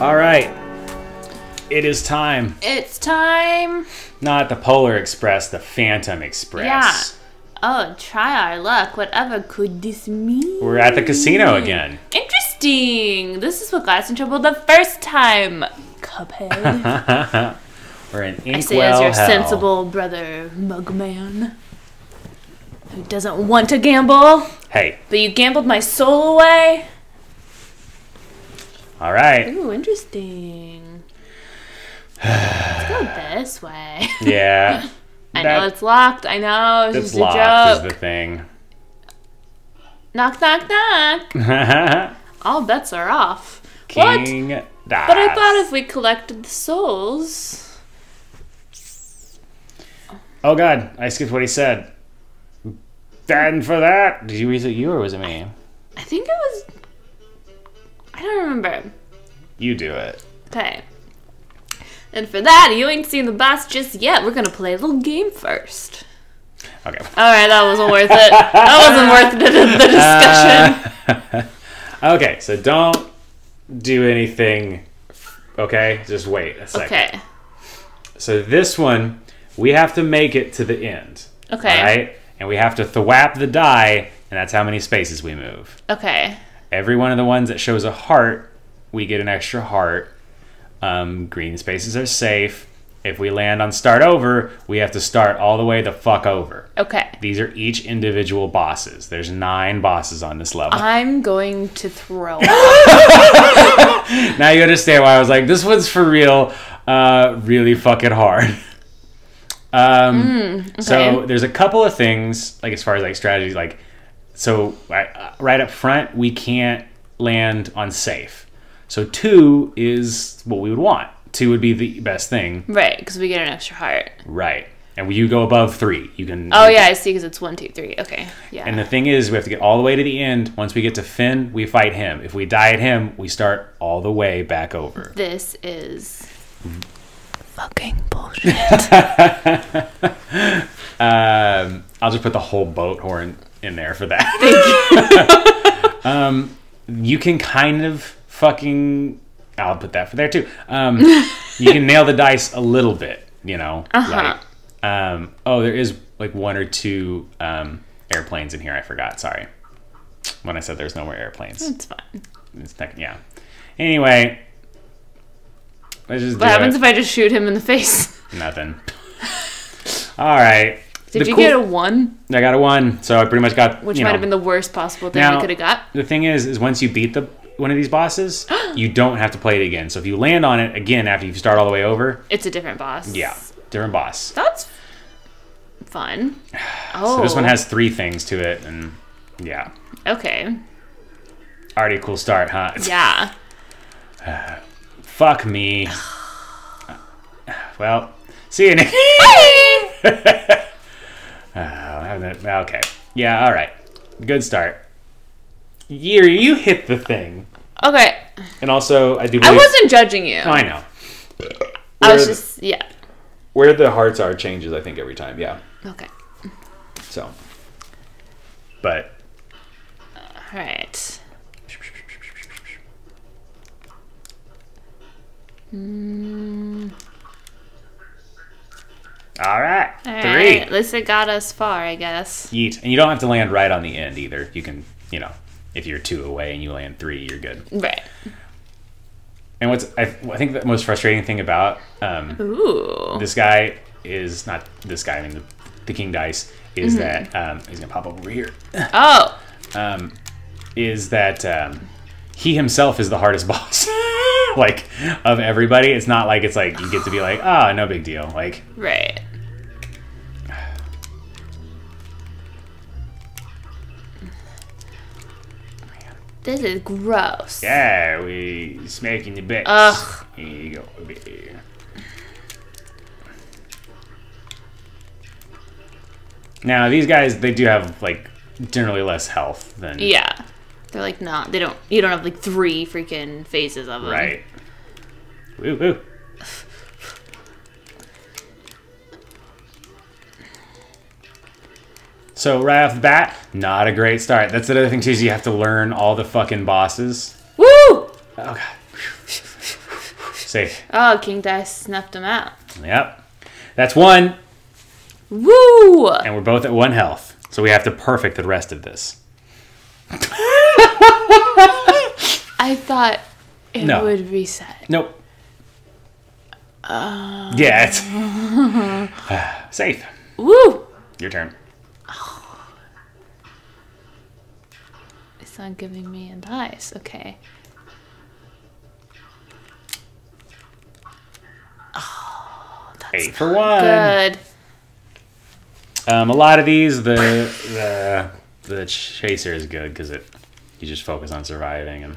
All right. It is time. It's time. Not the Polar Express, the Phantom Express. Yeah. Oh, try our luck. Whatever could this mean? We're at the casino again. Interesting. This is what got us in trouble the first time. Cuphead. We're in Inkwell I say as your Hell. sensible brother, Mugman, who doesn't want to gamble, Hey, but you gambled my soul away. All right. Ooh, interesting. Let's go this way. Yeah. I know it's locked. I know it's It's just a locked is the thing. Knock, knock, knock. All bets are off. What? King. But I thought if we collected the souls. Oh god, I skipped what he said. And for that, did you was it you or was it me? I think it was. I don't remember. You do it. Okay. And for that, you ain't seen the boss just yet. We're gonna play a little game first. Okay. Alright, that wasn't worth it. That wasn't worth the, the discussion. Uh, okay, so don't do anything. Okay, just wait a second. okay. So this one, we have to make it to the end. Okay. Right? And we have to thwap the die, and that's how many spaces we move. Okay. Every one of the ones that shows a heart, we get an extra heart. Um, green spaces are safe. If we land on start over, we have to start all the way the fuck over. Okay. These are each individual bosses. There's nine bosses on this level. I'm going to throw. now you understand why I was like, this one's for real, uh, really fucking hard. Um, So Mm, okay. there's a couple of things, like as far as like strategies, like so right, uh, right up front, we can't land on safe. So two is what we would want. Two would be the best thing, right, because we get an extra heart. right? And you go above three, you can. Oh, yeah, I see, because it's one, two, three. Okay. Yeah. And the thing is, we have to get all the way to the end. Once we get to Finn, we fight him. If we die at him, we start all the way back over. this is. Fucking bullshit. Um, I'll just put the whole boat horn in there for that. Thank you. um, you can kind of fucking. I'll put that for there too. Um, you can nail the dice a little bit, you know. Uh-huh. Like, um, oh, there is like one or two um, airplanes in here. I forgot. Sorry. When I said there's no more airplanes, it's fine. it's tech- yeah. Anyway, let's just What happens it. if I just shoot him in the face? Nothing. All right. Did you cool- get a one? I got a one, so I pretty much got. Which you might know, have been the worst possible thing Now- we could have got. The thing is, is once you beat the one of these bosses, you don't have to play it again. So if you land on it again after you start all the way over, It's a different boss. yeah, different boss. That's fun. Oh. So this one oh. has three things to it, and yeah, Okay. already a cool start, huh? Yeah. Fuck me. well, see you Oh, next. okay. Yeah. All right. Good start. Year, you hit the thing, Okay. and also I do. I wasn't judging you. I know. I was Where- just yeah. where the hearts are changes. I think every time. Yeah. Okay. So, but All right. Hmm. All right, All three. right. At least it got us far, I guess. Yeet, and you don't have to land right on the end either. You can, you know, if you're two away and you land three, you're good. Right. And what's I, I think the most frustrating thing about um, Ooh. this guy is not this guy. I mean, the, the king dice is Mm-hmm. that um, he's gonna pop up over here. Oh. Um, is that um, he himself is the hardest boss, like of everybody. It's not like it's like you get to be like, ah, no big deal. Like Right. This is gross. Yeah, we smacking the bits. Ugh. Here you go. Now these guys, they do have like generally less health than Yeah. They're like not. They don't. You don't have like three freaking phases of them. right. Woo woo. So right off the bat, not a great start. That's the other thing too. Is you have to learn all the fucking bosses. Woo! Oh god. Safe. Oh, King Dice snuffed him out. Yep. That's one, Woo! and we're both at one health. So we have to perfect the rest of this. I thought it No. would reset. Nope. Uh. yeah, it's safe. Woo! Your turn. Not giving me a dice. Okay. Eight for one. Good. Um, a lot of these, the the the chaser is good because it you just focus on surviving, and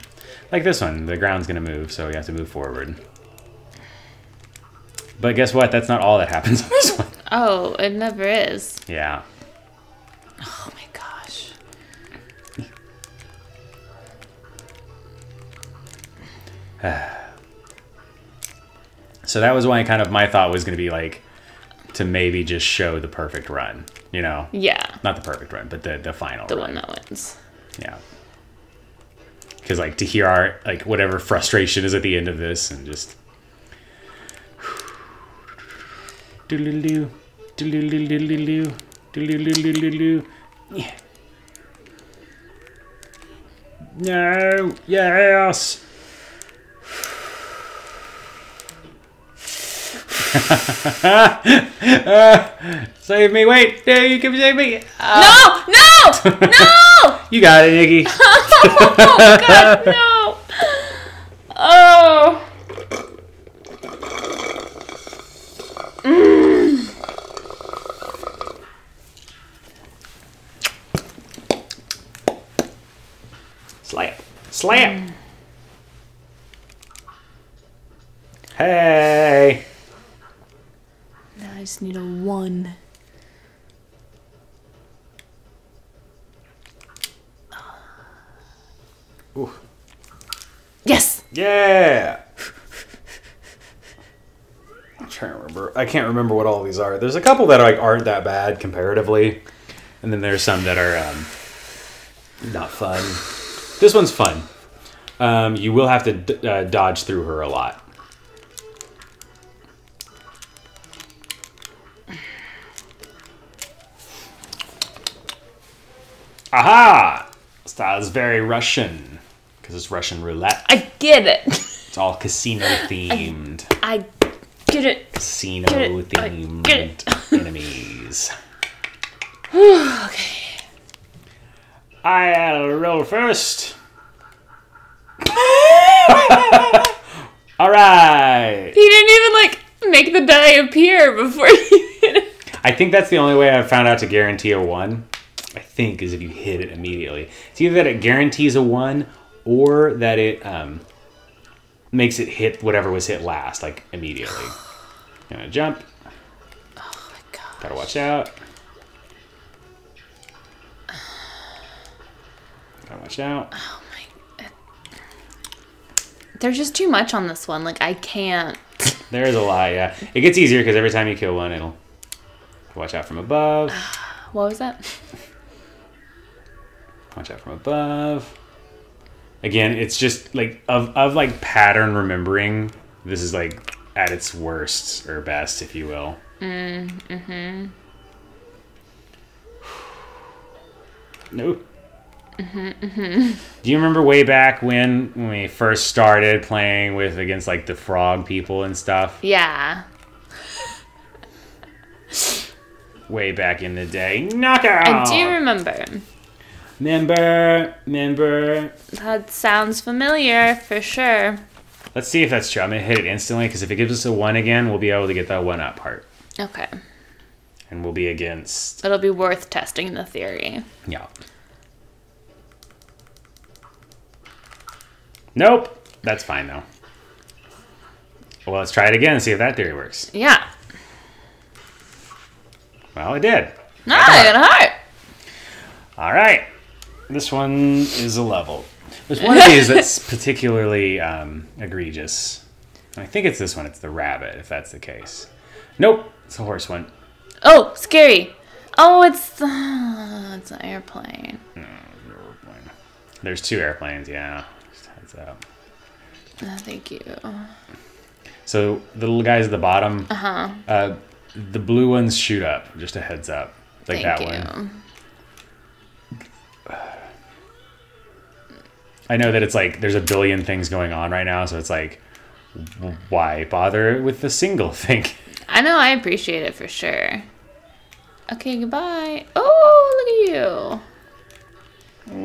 like this one, the ground's gonna move, so you have to move forward. But guess what? That's not all that happens on this one. Oh, it never is. Yeah. Oh my So that was why kind of my thought was gonna be like to maybe just show the perfect run, you know, Yeah. not the perfect run, but the the final The run. one that wins. Yeah. Because like to hear our like whatever frustration is at the end of this and just. Doodle-doo, doodle-doo-doo-doo-doo, doodle-doo-doo-doo-doo. Yeah. No. Yes. Uh, save me! Wait, no, you can save me. Uh, no! No! No! you got it, Nikki. oh god, no! Oh. Slap. Slap. Hey. Just need a one. Ooh. Yes! Yeah. I'm trying to remember. I can't remember what all these are. There's a couple that like aren't that bad comparatively, and then there's some that are um, not fun. This one's fun. Um, you will have to d- uh, dodge through her a lot. Aha! Style's very Russian because it's Russian roulette. I get it. It's all casino themed. I get it. Casino Get it. Themed get it. enemies. okay. I had a roll first. all right. He didn't even like make the die appear before you it. I think that's the only way I've found out to guarantee a one. I think is if you hit it immediately. It's either that it guarantees a one or that it um, makes it hit whatever was hit last, like immediately. Gonna jump. Oh my god. Gotta watch out. Gotta watch out. Oh my. There's just too much on this one. Like I can't. There's a lot, yeah. It gets easier because every time you kill one, it'll watch out from above. What was that? Watch out from above. Again, it's just like of of like pattern remembering. This is like at its worst or best, if you will. Mm, mm-hmm. No. Do you remember way back when when we first started playing with against like the frog people and stuff? Yeah. Way back in the day. Knockout. I do you remember. Member, member. That sounds familiar for sure. Let's see if that's true. I'm gonna hit it instantly because if it gives us a one again, we'll be able to get that one up part, Okay. and we'll be against. It'll be worth testing the theory. Yeah. Nope. That's fine though. Well, let's try it again and see if that theory works. Yeah. Well, it did. No, it hurt. All right. This one is a level. There's one of these that's particularly um, egregious. I think it's this one. It's the rabbit, if that's the case. Nope. It's a horse one. Oh, scary. Oh, it's the it's an airplane. There's two airplanes, yeah. Just heads up. Oh, thank you. So the little guys at the bottom, Uh-huh. uh, the blue ones shoot up. Just a heads up, like Thank that you. one. I know that it's like there's a billion things going on right now, so it's like, why bother with the single thing? I know I appreciate it for sure. Okay, goodbye. Oh, look at you.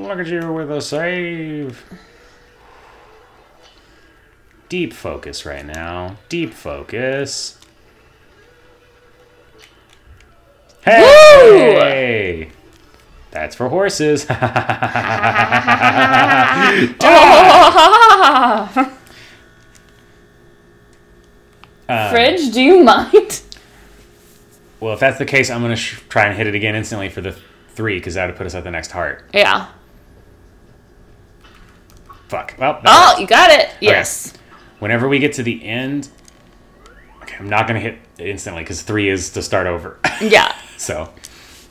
Look at you with a save. Deep focus right now. Deep focus. Hey! That's for horses. Um, Fridge, do you mind? well, if that's the case, I'm going to sh- try and hit it again instantly for the three because that would put us at the next heart. Yeah. Fuck. Well, Oh, works. you got it. Yes. whenever we get to the end, okay, I'm not going to hit instantly because three is to start over. Yeah. so,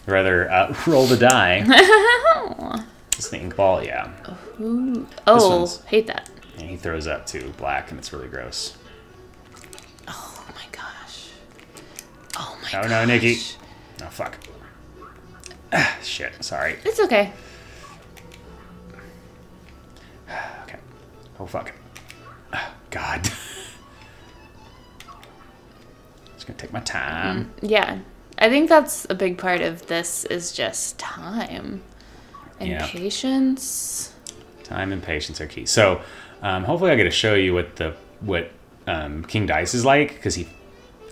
rather uh, roll the die. It's the ink ball, yeah. Oh, hate that. And he throws up to black, and it's really gross. Oh my gosh. Oh my Oh gosh. no, Nikki. Oh fuck. Ah, shit. Sorry. It's okay. Okay. Oh fuck. Ah, God. Just gonna take my time. Yeah. I think that's a big part of this is just time and Yeah. patience. Time and patience are key. So, um, hopefully, I get to show you what the what um, King Dice is like because he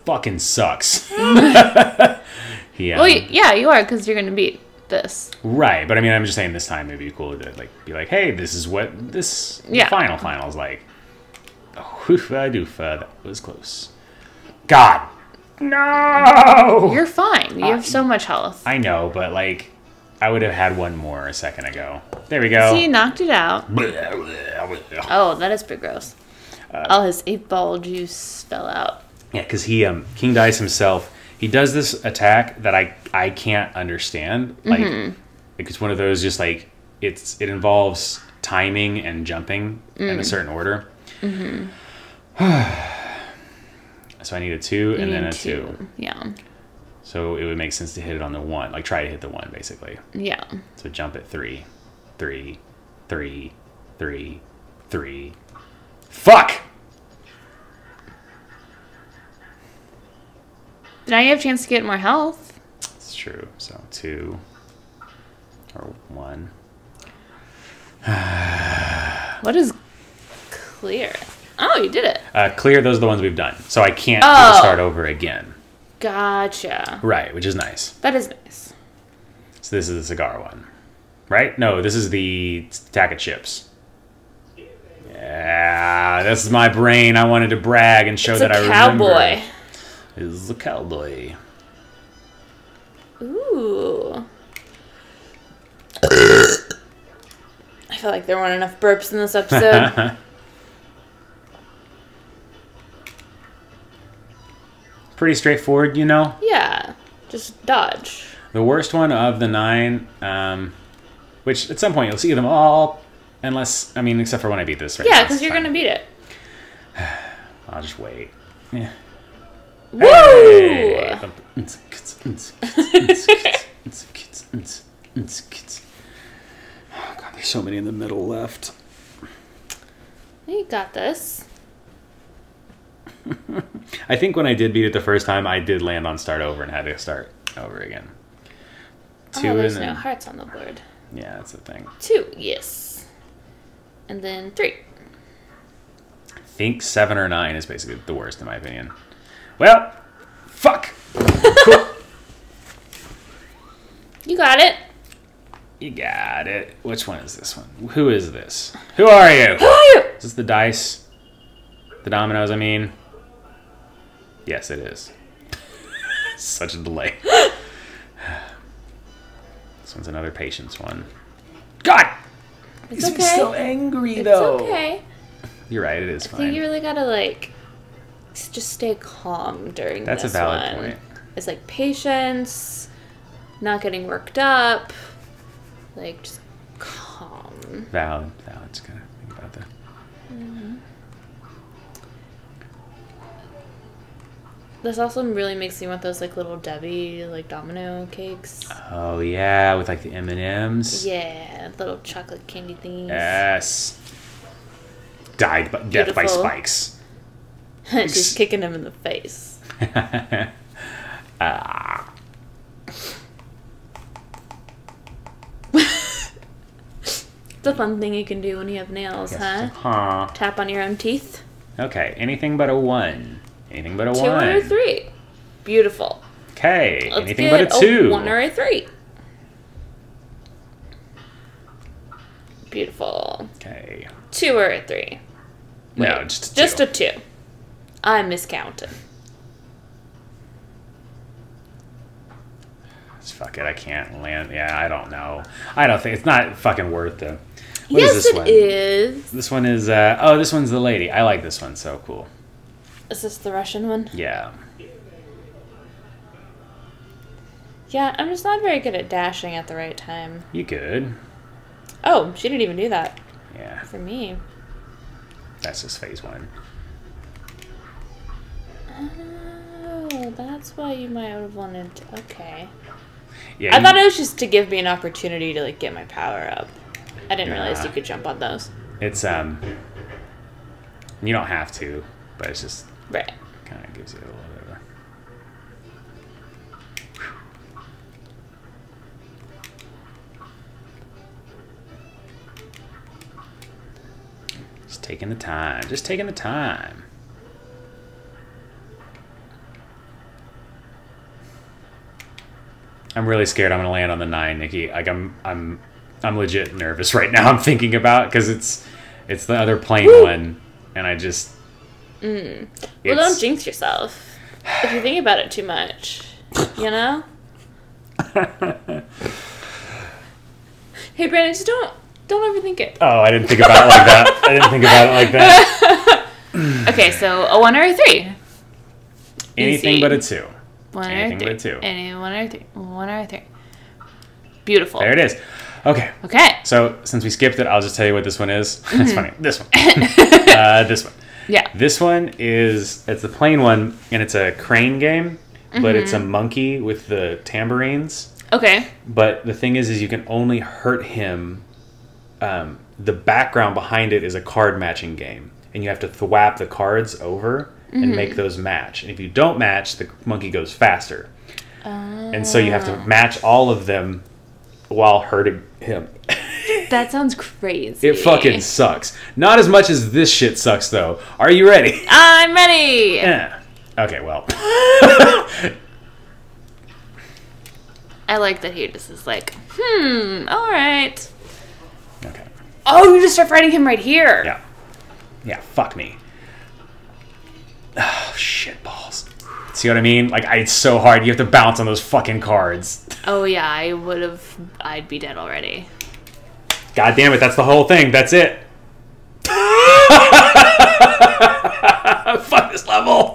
fucking sucks. he, um, Well, yeah, you are because you're gonna beat this. right, but I mean, I'm just saying this time it'd be cool to like be like, hey, this is what this Yeah. final final is like. Oh, oofa doofa, that was close. God, no. You're fine. You have so much health. I know, but like, I would have had one more a second ago. There we go. See, you knocked it out. Oh, that is pretty gross. All his eight ball juice fell out. Yeah, because he, um, King Dice himself, he does this attack that I I can't understand. Like, Mm-hmm. like, it's one of those just like it's it involves timing and jumping in a Mm. certain order. so I need a two and You then a need two. Yeah. So it would make sense to hit it on the one, like try to hit the one basically. Yeah. So jump at three, three, three, three, three. Fuck! Now you have a chance to get more health. It's true. So two or one. What is clear? Oh, you did it. Uh, clear. Those are the ones we've done. So I can't Oh. start over again. Gotcha. Right, which is nice. That is nice. So this is the cigar one, right? No, this is the stack of chips. Yeah, this is my brain. I wanted to brag and show It's that I cowboy. remember. Cowboy. is a cowboy. Ooh. I feel like there weren't enough burps in this episode. Pretty straightforward, you know. yeah. Just dodge. The worst one of the nine, um, which at some point you'll see them all, unless I mean, except for when I beat this. Right Yeah, because you're gonna beat it. I'll just wait. Yeah. Woo! Hey. Oh god, there's so many in the middle left. You got this. I think when I did beat it the first time, I did land on start over and had to start over again. Oh, Two oh, there's and no hearts on the board. yeah, that's the thing. Two, yes. And then three. I think seven or nine is basically the worst in my opinion. Well, fuck. You got it. You got it. Which one is this one? Who is this? Who are you? Who are you? Is this the dice? The dominoes, I mean? Yes, it is. Such a delay. this one's another patience one. God! It's He's okay. so angry, it's though. okay. You're right, it is I think you really gotta like just stay calm during That's a this valid one. point. It's like patience, not getting worked up, like just calm. Valid. Valid. Just gotta think about that. This also really makes me want those like little Debbie like domino cakes. Oh yeah, with like the M and M's. Yeah, little chocolate candy thingies. Yes. Died by, death by spikes. Just kicking him in the face. Ah. It's a fun thing you can do when you have nails, huh? Huh. Tap on your own teeth. Okay. Anything but a one. Anything but a Two one. or a three. Beautiful. Okay. Let's Anything get but a two. one or a three. Beautiful. Okay. Two or a three. No, Wait, just a just two. a two. I miscounted. Fuck it. I can't land. Yeah, I don't know. I don't think it's not fucking worth it. What is yes, this it one? is. This one is. Uh, oh, this one's the lady. I like this one. So cool. Is this the Russian one? Yeah. Yeah, I'm just not very good at dashing at the right time. You good? Oh, she didn't even do that Yeah. for me. That's just phase one. Oh, that's why you might have wanted. To, okay. Yeah. I thought it was just to give me an opportunity to like get my power up. I didn't realize you could jump on those. It's um. You don't have to, but it's just Right. kind of gives you a little bit of a. Just taking the time. Just taking the time. I'm really scared I'm gonna land on the nine, Nikki. Like I'm, I'm, I'm legit nervous right now. I'm thinking about because it's, it's the other plane Woo. one, and I just. Well, don't jinx yourself. If you think about it too much, you know. hey, Brandon, just don't don't overthink it. Oh, I didn't think about it like that. I didn't think about it like that. Okay, so a one or a three. Anything Easy. but a two. One Anything or a but a two. Any one or a three. One or a three. Beautiful. There it is. Okay. Okay. So since we skipped it, I'll just tell you what this one is. Mm-hmm. It's funny. This one. uh, this one. Yeah. This one is it's the plain one, and it's a crane game, but it's a Mm-hmm. monkey with the tambourines. Okay. But the thing is, is you can only hurt him. Um, the background behind it is a card matching game, and you have to thwap the cards over and Mm-hmm. make those match. And if you don't match, the monkey goes faster. And so you have to match all of them while hurting him. That sounds crazy. it fucking sucks. Not as much as this shit sucks, though. Are you ready? I'm ready. Yeah. Okay, well. I like that he just is like, hmm, all right. okay. Oh, you just start fighting him right here. Yeah. Yeah, fuck me. Oh, shit balls. See what I mean? Like, I, it's so hard. You have to bounce on those fucking cards. Oh yeah, I would have. I'd be dead already. God damn it, that's the whole thing. That's it. Fuck this level.